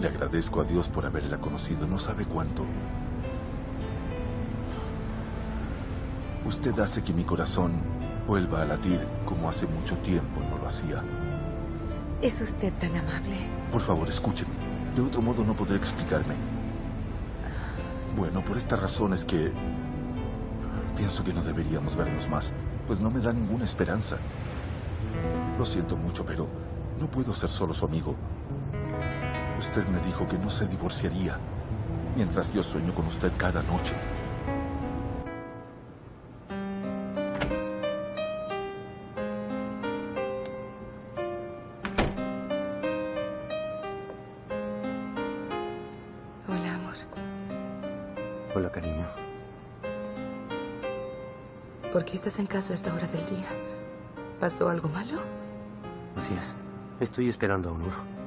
Le agradezco a Dios por haberla conocido. No sabe cuánto. Usted hace que mi corazón vuelva a latir como hace mucho tiempo no lo hacía. Es usted tan amable. Por favor, escúcheme. De otro modo no podré explicarme. Bueno, por esta razón es que... Pienso que no deberíamos vernos más, pues no me da ninguna esperanza. Lo siento mucho, pero no puedo ser solo su amigo. Usted me dijo que no se divorciaría, mientras yo sueño con usted cada noche. Hola, amor. Hola, cariño. ¿Por qué estás en casa a esta hora del día? ¿Pasó algo malo? Así es. Estoy esperando a un uro.